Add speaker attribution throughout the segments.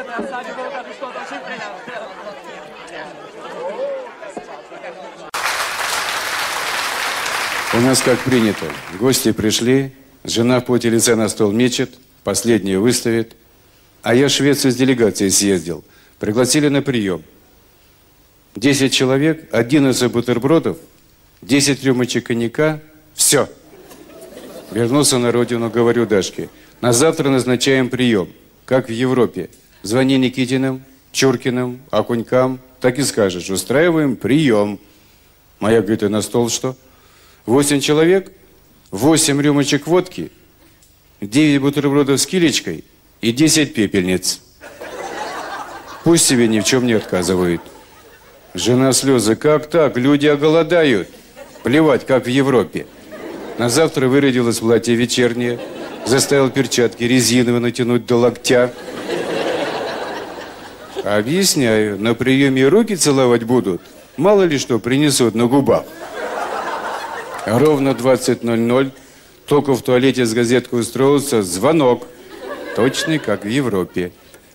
Speaker 1: в этой осаде было даже что-то очень приятное.
Speaker 2: У нас как принято. Гости пришли, жена в поте лица на стол мечет, последнее выставит. А я в Швецию с делегацией съездил. Пригласили на прием. 10 человек, 11 бутербродов, 10 рюмочек коньяка. Все. Вернулся на родину, говорю Дашке. На завтра назначаем прием, как в Европе. Звони Никитиным, Чуркиным, Окунькам, так и скажешь. Устраиваем прием. Моя говорит, и на стол что? Восемь человек, восемь рюмочек водки, девять бутербродов с килечкой и десять пепельниц. Пусть себе ни в чем не отказывают. Жена слезы. Как так? Люди оголодают. Плевать, как в Европе. На завтра вырядилась платье вечернее. Заставил перчатки резиновые натянуть до локтя. Объясняю, на приеме руки целовать будут. Мало ли что принесут на губах. Ровно 20.00 только в туалете с газеткой устроился звонок. Точный, как в Европе.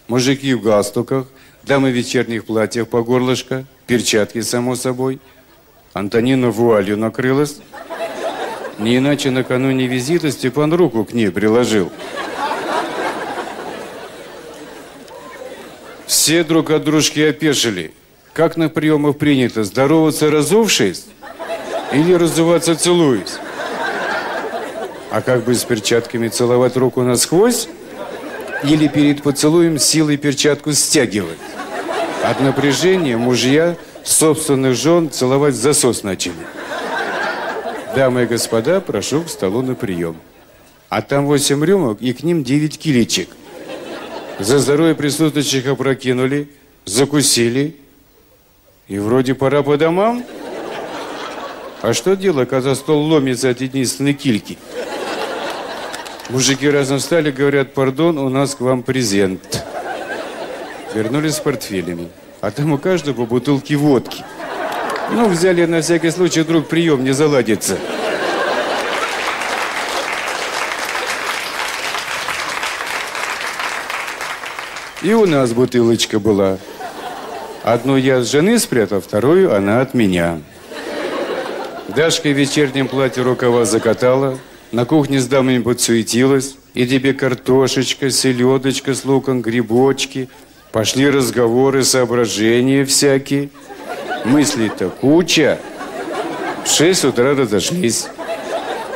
Speaker 2: Мужики в галстуках, дамы в вечерних платьях по горлышко, перчатки, само собой. Антонина вуалью накрылась. Не иначе накануне визита Степан руку к ней приложил. Все друг от дружки опешили. Как на приемах принято, здороваться разувшись или разуваться целуясь? А как бы с перчатками целовать руку насквозь? Или перед поцелуем силой перчатку стягивать? От напряжения мужья собственных жен целовать засос начали. Дамы и господа, прошу к столу на прием. А там восемь рюмок и к ним девять киличек. За здоровье присутствующих опрокинули, закусили. И вроде пора по домам. А что делать, когда стол ломится от единственной кильки? Мужики разом встали, говорят, пардон, у нас к вам презент. Вернулись с портфелями. А там у каждого по бутылке водки. Ну, взяли на всякий случай, вдруг прием не заладится. И у нас бутылочка была. Одну я с жены спрятал, вторую она от меня. Дашка в вечернем платье рукава закатала, на кухне с дамами подсуетилась, и тебе картошечка, селедочка с луком, грибочки. Пошли разговоры, соображения всякие. Мыслей-то куча. В шесть утра разошлись.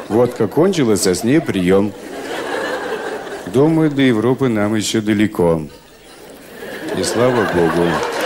Speaker 2: Вот как кончилось, а с ней прием. Думаю, до Европы нам еще далеко. И слава Богу.